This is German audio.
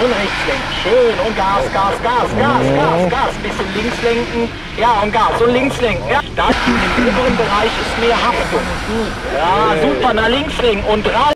Und rechts lenken. Schön. Und Gas, Gas, Gas, Gas, Gas, Gas. Bisschen links lenken. Ja, und Gas. Und links lenken. Ja, da im oberen Bereich ist mehr Haftung. Ja, super. Nach links lenken. Und drei.